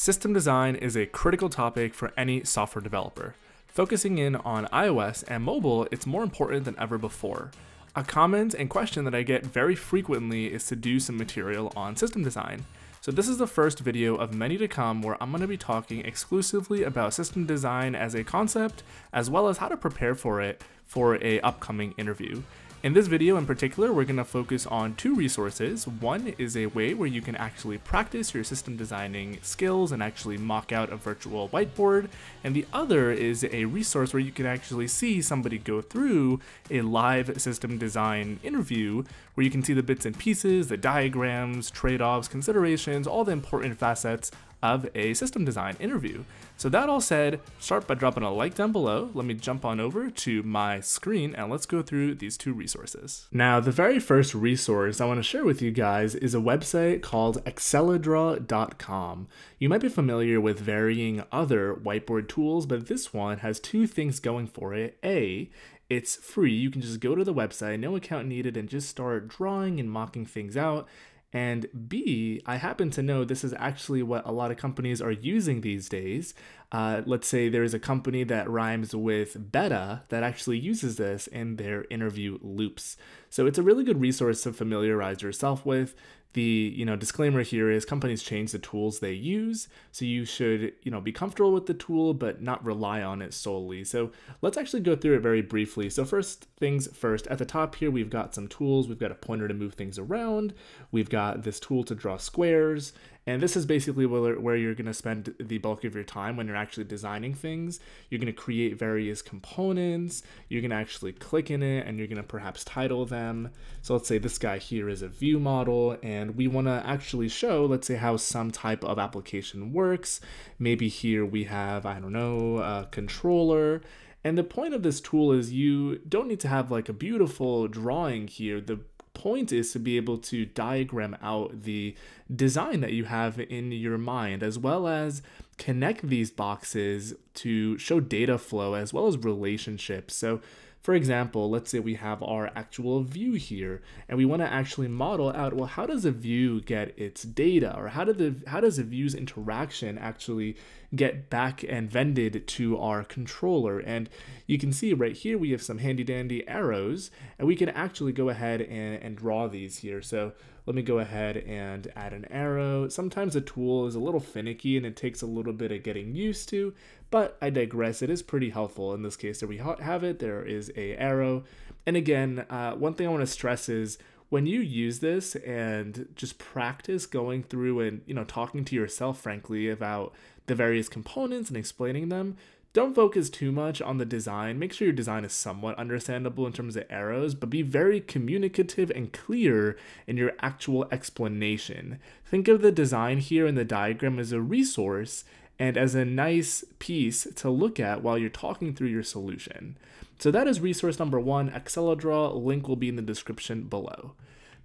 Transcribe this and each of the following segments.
System design is a critical topic for any software developer. Focusing in on iOS and mobile, it's more important than ever before. A comment and question that I get very frequently is to do some material on system design. So this is the first video of many to come where I'm going to be talking exclusively about system design as a concept, as well as how to prepare for it for a upcoming interview. In this video in particular, we're going to focus on two resources. One is a way where you can actually practice your system designing skills and actually mock out a virtual whiteboard, and the other is a resource where you can actually see somebody go through a live system design interview where you can see the bits and pieces, the diagrams, trade-offs, considerations, all the important facets of a system design interview. So that all said, start by dropping a like down below. Let me jump on over to my screen and let's go through these two resources. Now, the very first resource I want to share with you guys is a website called Excalidraw.com. You might be familiar with varying other whiteboard tools, but this one has two things going for it. A, it's free. You can just go to the website, no account needed, and just start drawing and mocking things out. And B, I happen to know this is actually what a lot of companies are using these days. Uh, let's say there is a company that rhymes with beta that actually uses this in their interview loops. So it's a really good resource to familiarize yourself with the you know disclaimer here is companies change the tools they use so you should you know be comfortable with the tool but not rely on it solely. So let's actually go through it very briefly. So first things first at the top here we've got some tools. We've got a pointer to move things around. We've got this tool to draw squares and this is basically where, where you're going to spend the bulk of your time when you're actually designing things. You're going to create various components. You're going to actually click in it and you're going to perhaps title them. So let's say this guy here is a view model and we want to actually show, let's say how some type of application works. Maybe here we have, I don't know, a controller. And the point of this tool is you don't need to have like a beautiful drawing here. The point is to be able to diagram out the design that you have in your mind, as well as connect these boxes to show data flow as well as relationships. So for example, let's say we have our actual view here and we want to actually model out, well, how does a view get its data or how, do the, how does a view's interaction actually get back and vended to our controller? And you can see right here, we have some handy dandy arrows and we can actually go ahead and, and draw these here. So let me go ahead and add an arrow. Sometimes a tool is a little finicky and it takes a little bit of getting used to, but I digress. It is pretty helpful. In this case, there we have it. There is a arrow. And again, uh, one thing I want to stress is when you use this and just practice going through and you know talking to yourself frankly about the various components and explaining them don't focus too much on the design. Make sure your design is somewhat understandable in terms of arrows, but be very communicative and clear in your actual explanation. Think of the design here in the diagram as a resource and as a nice piece to look at while you're talking through your solution. So that is resource number one, Excalidraw, link will be in the description below.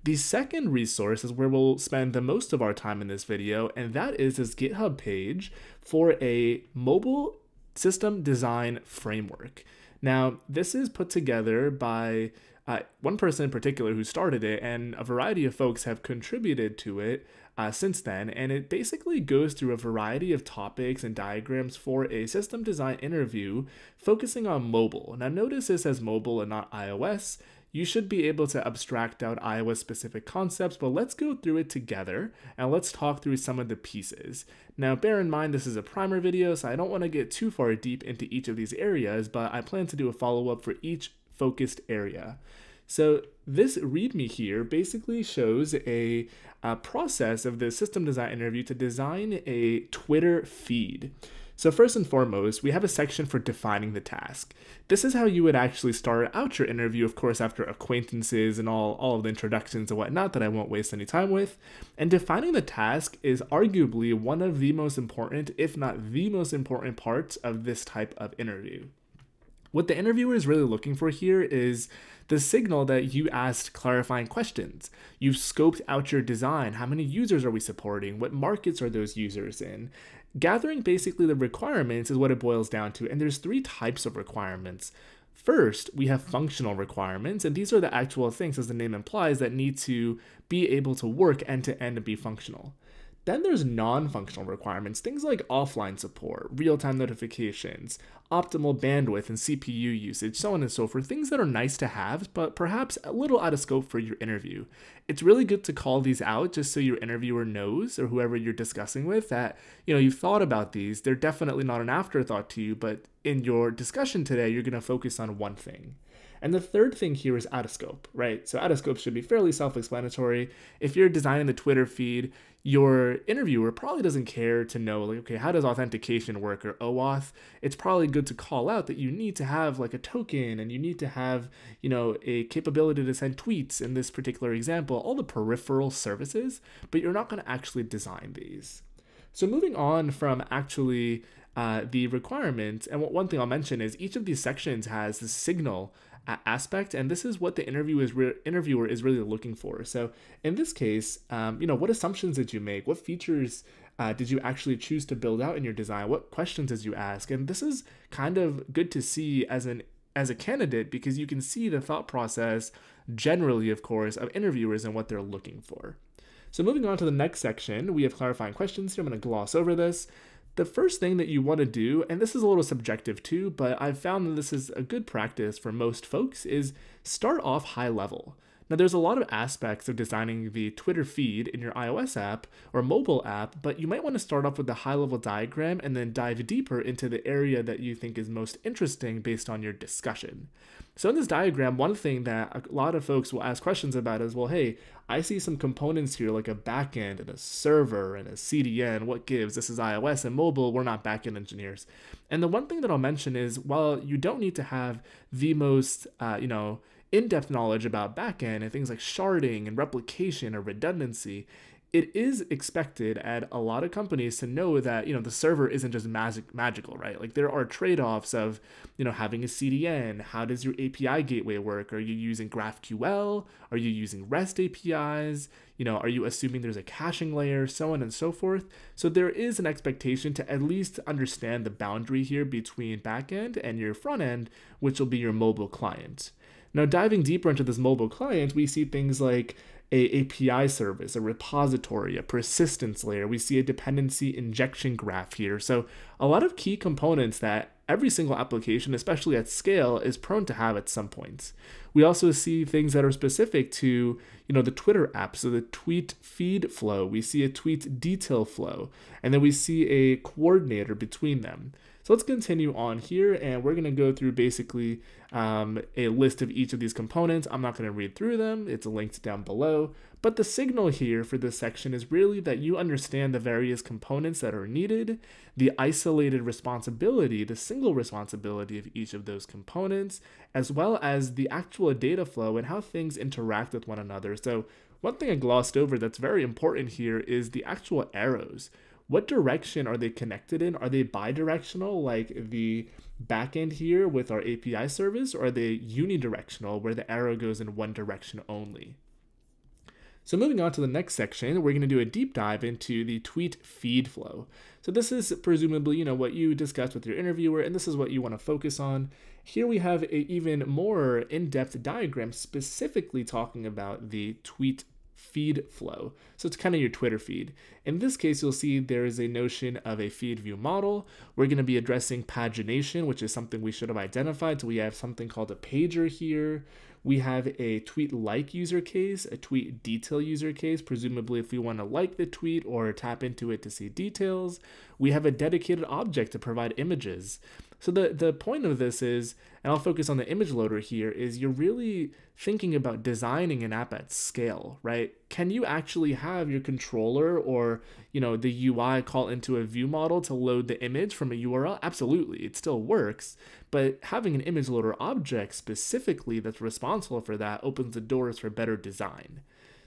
The second resource is where we'll spend the most of our time in this video, and that is this GitHub page for a mobile system design framework. Now, this is put together by uh, one person in particular who started it, and a variety of folks have contributed to it uh, since then. And it basically goes through a variety of topics and diagrams for a system design interview focusing on mobile. Now, notice this as mobile and not iOS you should be able to abstract out iOS specific concepts, but let's go through it together and let's talk through some of the pieces. Now, bear in mind this is a primer video, so I don't want to get too far deep into each of these areas, but I plan to do a follow-up for each focused area. So this README here basically shows a, a process of the system design interview to design a Twitter feed. So first and foremost, we have a section for defining the task. This is how you would actually start out your interview, of course, after acquaintances and all, all of the introductions and whatnot that I won't waste any time with. And defining the task is arguably one of the most important, if not the most important parts of this type of interview. What the interviewer is really looking for here is the signal that you asked clarifying questions. You've scoped out your design. How many users are we supporting? What markets are those users in? Gathering basically the requirements is what it boils down to, and there's three types of requirements. First, we have functional requirements, and these are the actual things, as the name implies, that need to be able to work end to end and be functional. Then there's non functional requirements, things like offline support, real time notifications, optimal bandwidth and CPU usage, so on and so forth. Things that are nice to have, but perhaps a little out of scope for your interview. It's really good to call these out just so your interviewer knows or whoever you're discussing with that, you know, you've thought about these. They're definitely not an afterthought to you, but in your discussion today, you're going to focus on one thing. And the third thing here is out of scope, right? So out of scope should be fairly self-explanatory. If you're designing the Twitter feed, your interviewer probably doesn't care to know like okay how does authentication work or OAuth it's probably good to call out that you need to have like a token and you need to have you know a capability to send tweets in this particular example all the peripheral services but you're not going to actually design these so moving on from actually uh, the requirements and what one thing i'll mention is each of these sections has the signal aspect and this is what the interview is re- interviewer is really looking for. So in this case um, you know what assumptions did you make? What features uh, did you actually choose to build out in your design? What questions did you ask? And this is kind of good to see as an as a candidate because you can see the thought process generally of course of interviewers and what they're looking for. So moving on to the next section we have clarifying questions here. I'm going to gloss over this the first thing that you want to do, and this is a little subjective too, but I've found that this is a good practice for most folks, is start off high level. Now, there's a lot of aspects of designing the Twitter feed in your iOS app or mobile app, but you might want to start off with the high level diagram and then dive deeper into the area that you think is most interesting based on your discussion. So, in this diagram, one thing that a lot of folks will ask questions about is well, hey, I see some components here like a backend and a server and a CDN. What gives? This is iOS and mobile. We're not backend engineers. And the one thing that I'll mention is while you don't need to have the most, uh, you know, in-depth knowledge about backend and things like sharding and replication or redundancy, it is expected at a lot of companies to know that you know the server isn't just magic magical right? Like there are trade-offs of you know having a cdn how does your api gateway work? Are you using graphql? Are you using rest apis you know are you assuming there's a caching layer? So on and so forth. So there is an expectation to at least understand the boundary here between backend and your front end which will be your mobile client now, diving deeper into this mobile client, we see things like a API service, a repository, a persistence layer. We see a dependency injection graph here. So a lot of key components that every single application, especially at scale, is prone to have at some points. We also see things that are specific to, you know, the Twitter app. So the tweet feed flow, we see a tweet detail flow, and then we see a coordinator between them. So let's continue on here and we're going to go through basically um, a list of each of these components. I'm not going to read through them. It's linked down below. But the signal here for this section is really that you understand the various components that are needed, the isolated responsibility, the single responsibility of each of those components, as well as the actual data flow and how things interact with one another. So one thing I glossed over that's very important here is the actual arrows what direction are they connected in? Are they bidirectional, like the backend here with our API service, or are they unidirectional, where the arrow goes in one direction only? So moving on to the next section, we're going to do a deep dive into the tweet feed flow. So this is presumably, you know, what you discussed with your interviewer, and this is what you want to focus on. Here we have a even more in-depth diagram specifically talking about the tweet feed flow. So it's kind of your Twitter feed. In this case, you'll see there is a notion of a feed view model. We're going to be addressing pagination, which is something we should have identified. So we have something called a pager here. We have a tweet like user case, a tweet detail user case, presumably if we want to like the tweet or tap into it to see details. We have a dedicated object to provide images. So the, the point of this is, and I'll focus on the image loader here, is you're really thinking about designing an app at scale, right? Can you actually have your controller or, you know, the UI call into a view model to load the image from a URL? Absolutely, it still works, but having an image loader object specifically that's responsible for that opens the doors for better design.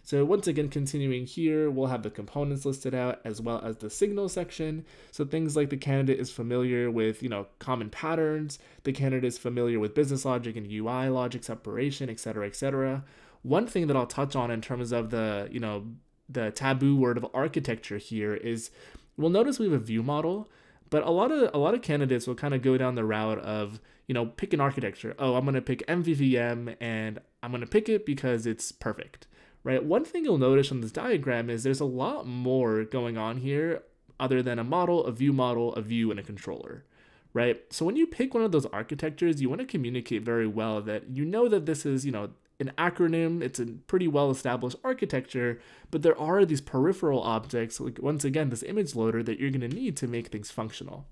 So once again, continuing here, we'll have the components listed out as well as the signal section. So things like the candidate is familiar with, you know, common patterns, the candidate is familiar with business logic and UI logic separation, etc., etc. One thing that I'll touch on in terms of the, you know, the taboo word of architecture here is we'll notice we have a view model, but a lot of a lot of candidates will kind of go down the route of, you know, pick an architecture. Oh, I'm going to pick MVVM and I'm going to pick it because it's perfect right? One thing you'll notice on this diagram is there's a lot more going on here other than a model, a view model, a view, and a controller, right? So when you pick one of those architectures, you want to communicate very well that you know that this is, you know, an acronym, it's a pretty well established architecture, but there are these peripheral objects, like once again, this image loader that you're going to need to make things functional.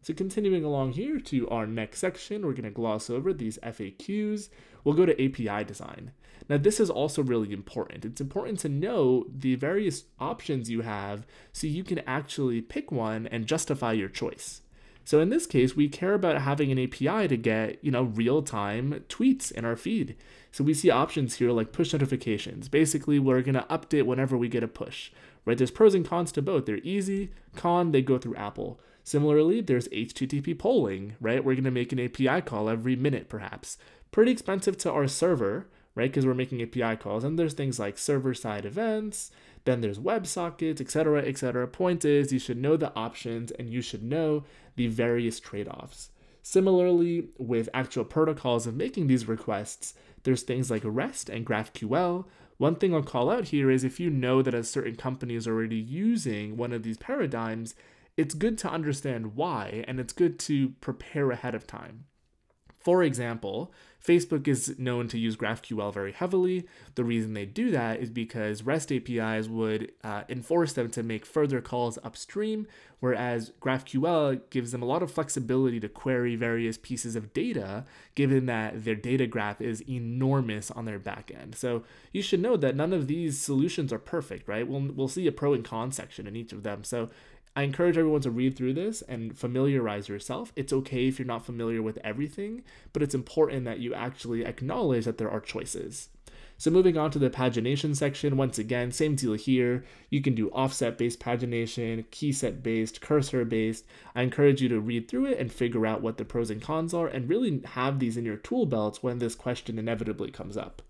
So continuing along here to our next section, we're going to gloss over these FAQs. We'll go to API design. Now this is also really important. It's important to know the various options you have so you can actually pick one and justify your choice. So in this case, we care about having an API to get, you know, real-time tweets in our feed. So we see options here like push notifications. Basically, we're going to update whenever we get a push, right? There's pros and cons to both. They're easy, con, they go through Apple. Similarly, there's HTTP polling, right? We're going to make an API call every minute, perhaps. Pretty expensive to our server, right? Because we're making API calls. And there's things like server side events, then there's WebSockets, etc., etc. Point is, you should know the options and you should know the various trade offs. Similarly, with actual protocols of making these requests, there's things like REST and GraphQL. One thing I'll call out here is if you know that a certain company is already using one of these paradigms, it's good to understand why and it's good to prepare ahead of time. For example, Facebook is known to use GraphQL very heavily. The reason they do that is because REST APIs would uh, enforce them to make further calls upstream, whereas GraphQL gives them a lot of flexibility to query various pieces of data, given that their data graph is enormous on their backend. So you should know that none of these solutions are perfect, right? We'll, we'll see a pro and con section in each of them. So I encourage everyone to read through this and familiarize yourself. It's okay if you're not familiar with everything, but it's important that you actually acknowledge that there are choices. So moving on to the pagination section, once again, same deal here. You can do offset-based pagination, key set-based, cursor-based. I encourage you to read through it and figure out what the pros and cons are and really have these in your tool belts when this question inevitably comes up.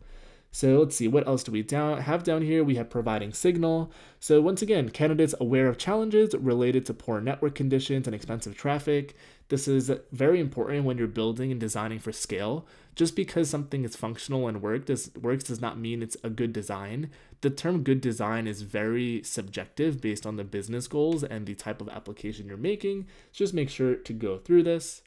So let's see, what else do we down, have down here? We have providing signal. So once again, candidates aware of challenges related to poor network conditions and expensive traffic. This is very important when you're building and designing for scale. Just because something is functional and work does, works does not mean it's a good design. The term good design is very subjective based on the business goals and the type of application you're making. So just make sure to go through this.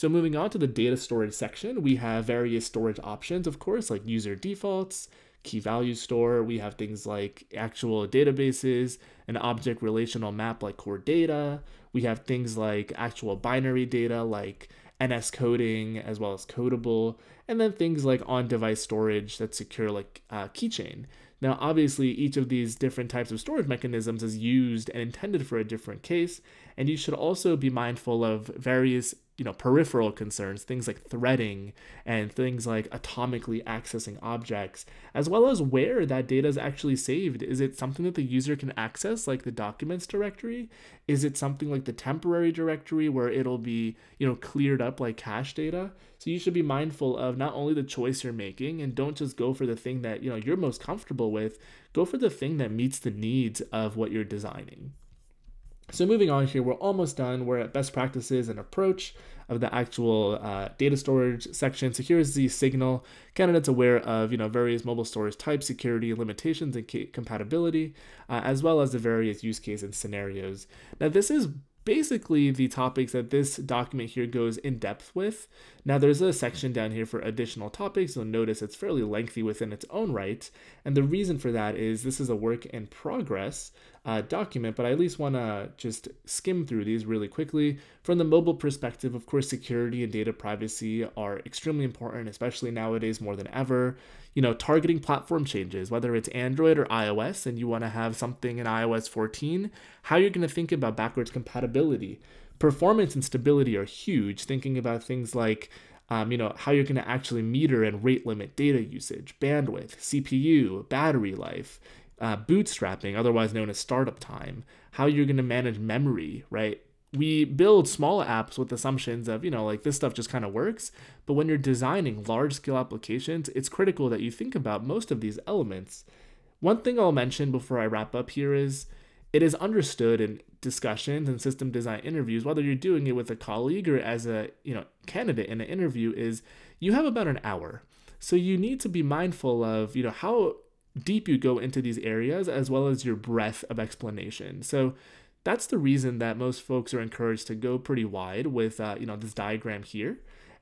So moving on to the data storage section, we have various storage options, of course, like user defaults, key value store. We have things like actual databases, an object relational map like core data. We have things like actual binary data like NS coding as well as codable, and then things like on-device storage that's secure like uh, keychain. Now, obviously, each of these different types of storage mechanisms is used and intended for a different case, and you should also be mindful of various you know peripheral concerns things like threading and things like atomically accessing objects as well as where that data is actually saved. Is it something that the user can access like the documents directory? Is it something like the temporary directory where it'll be you know cleared up like cache data? So you should be mindful of not only the choice you're making and don't just go for the thing that you know you're most comfortable with go for the thing that meets the needs of what you're designing so moving on here, we're almost done. We're at best practices and approach of the actual uh, data storage section. So here's the signal. Candidates aware of you know various mobile storage types, security limitations, and compatibility, uh, as well as the various use cases and scenarios. Now this is basically the topics that this document here goes in depth with. Now there's a section down here for additional topics. You'll notice it's fairly lengthy within its own right. And the reason for that is this is a work in progress uh, document, but I at least want to just skim through these really quickly. From the mobile perspective, of course, security and data privacy are extremely important, especially nowadays more than ever. You know, targeting platform changes, whether it's Android or iOS, and you want to have something in iOS 14, how you're going to think about backwards compatibility. Performance and stability are huge, thinking about things like um, you know, how you're going to actually meter and rate limit data usage, bandwidth, CPU, battery life, uh, bootstrapping, otherwise known as startup time, how you're going to manage memory, right? We build small apps with assumptions of, you know, like this stuff just kind of works. But when you're designing large scale applications, it's critical that you think about most of these elements. One thing I'll mention before I wrap up here is it is understood in discussions and system design interviews, whether you're doing it with a colleague or as a you know candidate in an interview, is you have about an hour. So you need to be mindful of, you know, how deep you go into these areas as well as your breadth of explanation. So that's the reason that most folks are encouraged to go pretty wide with uh, you know this diagram here.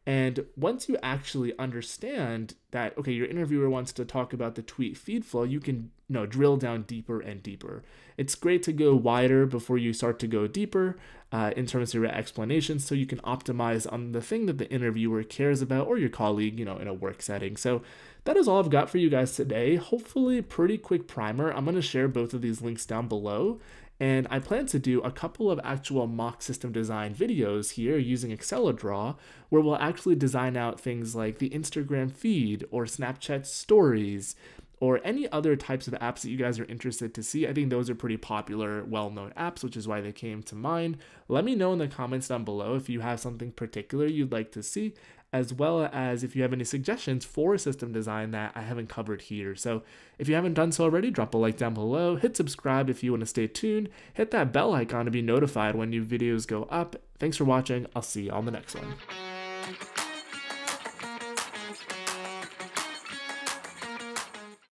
And once you actually understand that, okay, your interviewer wants to talk about the tweet feed flow, you can you know, drill down deeper and deeper. It's great to go wider before you start to go deeper uh, in terms of your explanations so you can optimize on the thing that the interviewer cares about or your colleague, you know, in a work setting. So that is all I've got for you guys today. Hopefully, pretty quick primer. I'm going to share both of these links down below. And I plan to do a couple of actual mock system design videos here using Excalidraw, where we'll actually design out things like the Instagram feed or Snapchat stories or any other types of apps that you guys are interested to see. I think those are pretty popular, well-known apps, which is why they came to mind. Let me know in the comments down below if you have something particular you'd like to see, as well as if you have any suggestions for a system design that I haven't covered here. So if you haven't done so already, drop a like down below, hit subscribe if you want to stay tuned, hit that bell icon to be notified when new videos go up. Thanks for watching, I'll see you on the next one.